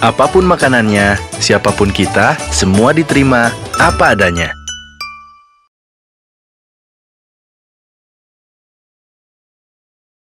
Apa pun makanannya, siapa pun kita, semua diterima apa adanya.